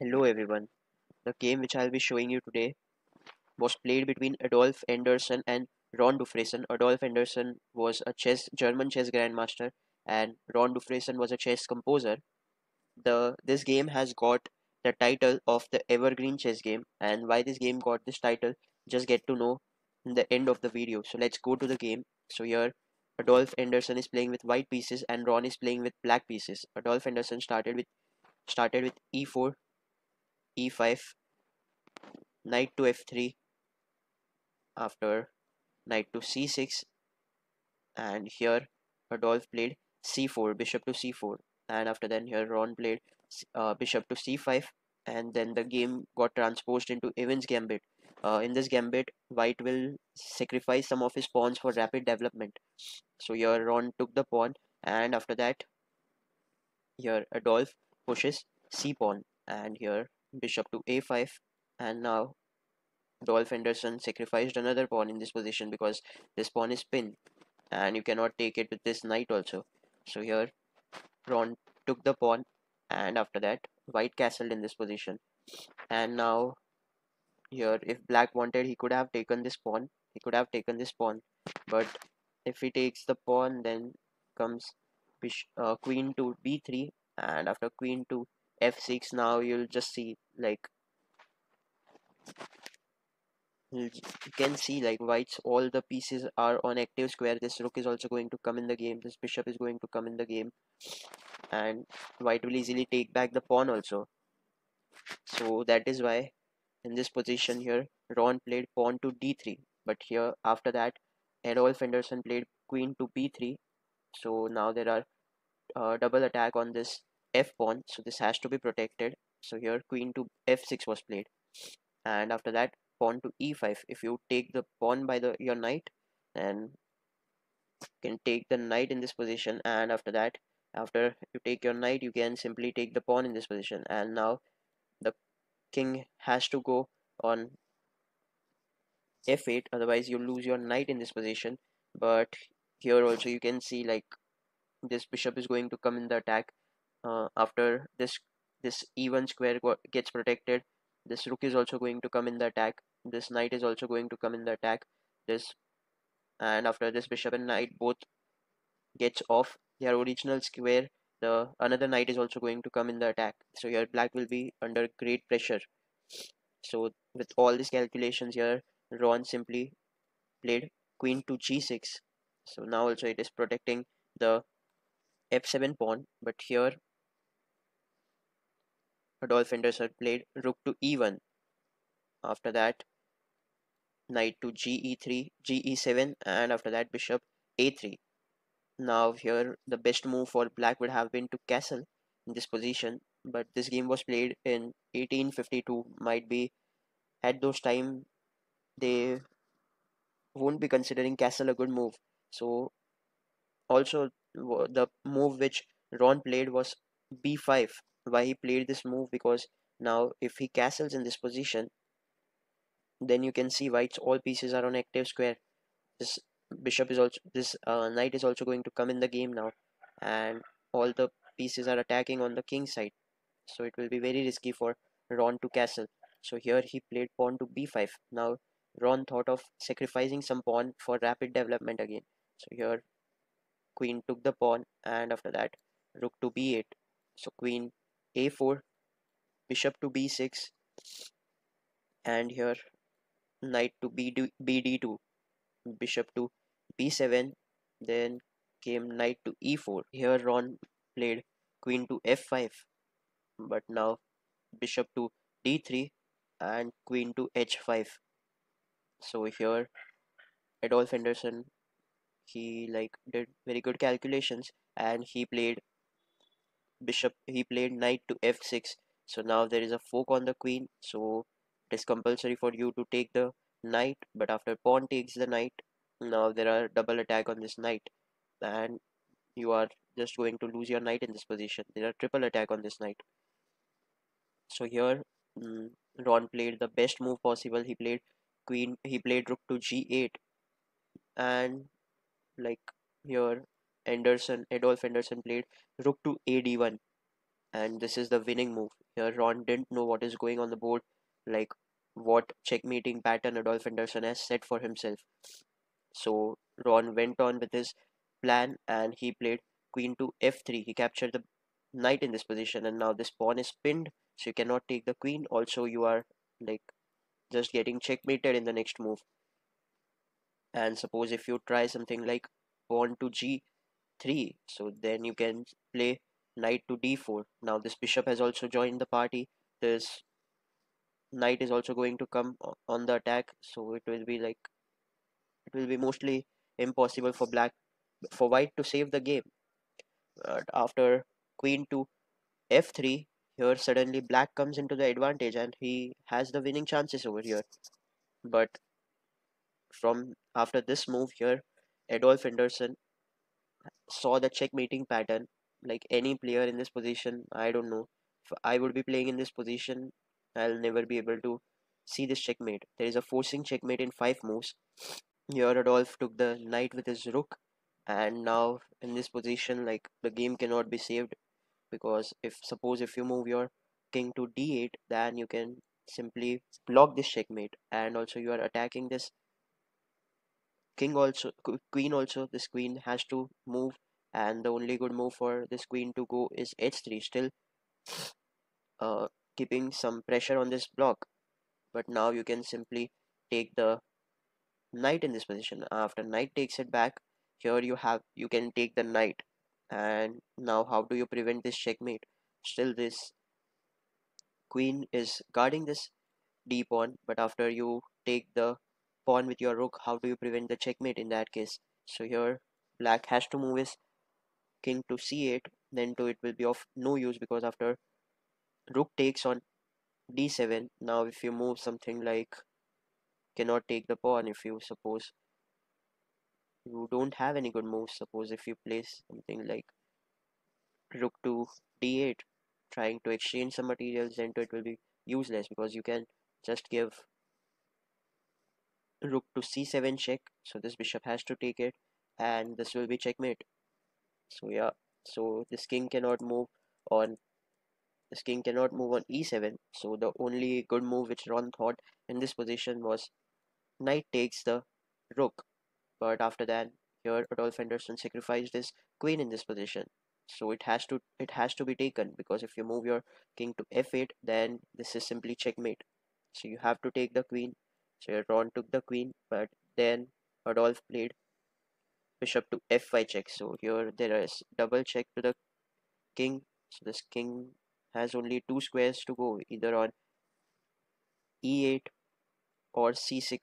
Hello everyone. The game which I'll be showing you today was played between Adolf Anderssen and Ron Dufresne. Adolf Anderssen was a chess German chess grandmaster and Ron Dufresne was a chess composer. The this game has got the title of the evergreen chess game and why this game got this title just get to know in the end of the video. So let's go to the game. So here Adolf Anderssen is playing with white pieces and Ron is playing with black pieces. Adolf Anderssen started with started with e4 e5 knight to f3 after knight to c6 and here Adolf played c4 bishop to c4 and after then here Ron played uh, bishop to c5 and then the game got transposed into Evans gambit. Uh, in this gambit white will sacrifice some of his pawns for rapid development. So here Ron took the pawn and after that here Adolf pushes c pawn and here bishop to a5 and now Adolf Anderssen sacrificed another pawn in this position because this pawn is pinned and you cannot take it with this knight also. So here Ron took the pawn and after that white castled in this position. And now here if black wanted he could have taken this pawn. He could have taken this pawn. But if he takes the pawn then comes uh, queen to b3 and after queen to f6 now you'll just see like you can see like white's all the pieces are on active square. This rook is also going to come in the game. This bishop is going to come in the game. And white will easily take back the pawn also. So that is why in this position here Ron played pawn to d3 but here after that Adolf Anderssen played queen to b3 so now there are uh, double attack on this f pawn. So this has to be protected so here queen to f6 was played. And after that pawn to e5 if you take the pawn by the your knight then you can take the knight in this position. And after that after you take your knight you can simply take the pawn in this position. And now the king has to go on f8 otherwise you lose your knight in this position. But here also you can see like this bishop is going to come in the attack uh, after this this e1 square gets protected. This rook is also going to come in the attack. This knight is also going to come in the attack. This and after this bishop and knight both gets off their original square the another knight is also going to come in the attack. So your black will be under great pressure. So with all these calculations here Ron simply played queen to g6 so now also it is protecting the f7 pawn but here Adolf Anderssen played rook to e1 after that knight to ge3 ge7 and after that bishop a3 now here the best move for black would have been to castle in this position but this game was played in 1852 might be at those time they won't be considering castle a good move. So also the move which Ron played was b5 why he played this move because now if he castles in this position then you can see white's all pieces are on active square. This bishop is also this uh, knight is also going to come in the game now and all the pieces are attacking on the king side. So it will be very risky for Ron to castle. So here he played pawn to b5 now Ron thought of sacrificing some pawn for rapid development again. So here queen took the pawn and after that rook to b8 so queen a4 bishop to b6 and here knight to bd, bd2 bishop to b7 then came knight to e4 here ron played queen to f5 but now bishop to d3 and queen to h5 so here adolf anderssen he like did very good calculations and he played bishop he played knight to f6 so now there is a fork on the queen. So it is compulsory for you to take the knight. But after pawn takes the knight now there are double attack on this knight. And you are just going to lose your knight in this position. There are triple attack on this knight. So here mm, Ron played the best move possible. He played queen he played rook to g8 and like here Anderssen Adolf Anderssen played rook to ad1 and this is the winning move Here Ron didn't know what is going on the board, like what checkmating pattern Adolf Anderssen has set for himself. So Ron went on with his plan and he played queen to f3. He captured the knight in this position and now this pawn is pinned so you cannot take the queen. Also you are like just getting checkmated in the next move. And suppose if you try something like pawn to g3 so then you can play knight to d4. Now this bishop has also joined the party. This knight is also going to come on the attack so it will be like it will be mostly impossible for black for white to save the game but after queen to f3 here suddenly black comes into the advantage and he has the winning chances over here but from after this move here Adolf Anderssen saw the checkmating pattern like any player in this position I don't know. If I would be playing in this position I'll never be able to see this checkmate. There is a forcing checkmate in five moves. Here Adolf took the knight with his rook and now in this position like the game cannot be saved because if suppose if you move your king to d8 then you can simply block this checkmate and also you are attacking this king also queen also this queen has to move. And the only good move for this queen to go is h3 still uh, keeping some pressure on this block. But now you can simply take the knight in this position. After knight takes it back here you have you can take the knight. And now how do you prevent this checkmate? Still this queen is guarding this d pawn. But after you take the pawn with your rook how do you prevent the checkmate in that case? So here black has to move his king to c8 then to it will be of no use because after rook takes on d7 now if you move something like cannot take the pawn if you suppose you don't have any good moves suppose if you place something like rook to d8 trying to exchange some materials then to it will be useless because you can just give rook to c7 check. So this bishop has to take it and this will be checkmate. So yeah. So this king cannot move on this king cannot move on e7 so the only good move which Ron thought in this position was knight takes the rook. But after that here Adolf Anderssen sacrificed his queen in this position. So it has to it has to be taken because if you move your king to f8 then this is simply checkmate. So you have to take the queen Ron took the queen but then Adolf played bishop to f5 check. So here there is double check to the king. So this king has only two squares to go either on e8 or c6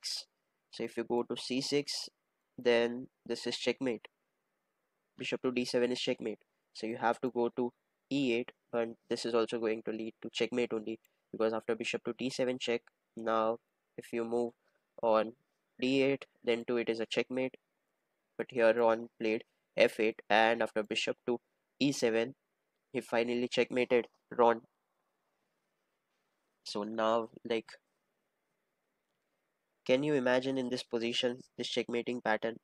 so if you go to c6 then this is checkmate. Bishop to d7 is checkmate. So you have to go to e8 but this is also going to lead to checkmate only because after bishop to d7 check now if you move on d8 then to it is a checkmate but here Ron played f8 and after bishop to e7 he finally checkmated Ron so now like can you imagine in this position, this checkmating pattern?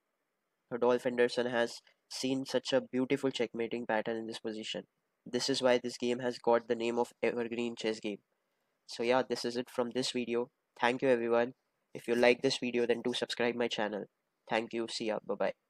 Adolf Anderssen has seen such a beautiful checkmating pattern in this position. This is why this game has got the name of Evergreen Chess Game. So yeah, this is it from this video. Thank you everyone. If you like this video, then do subscribe my channel. Thank you. See ya. Bye-bye.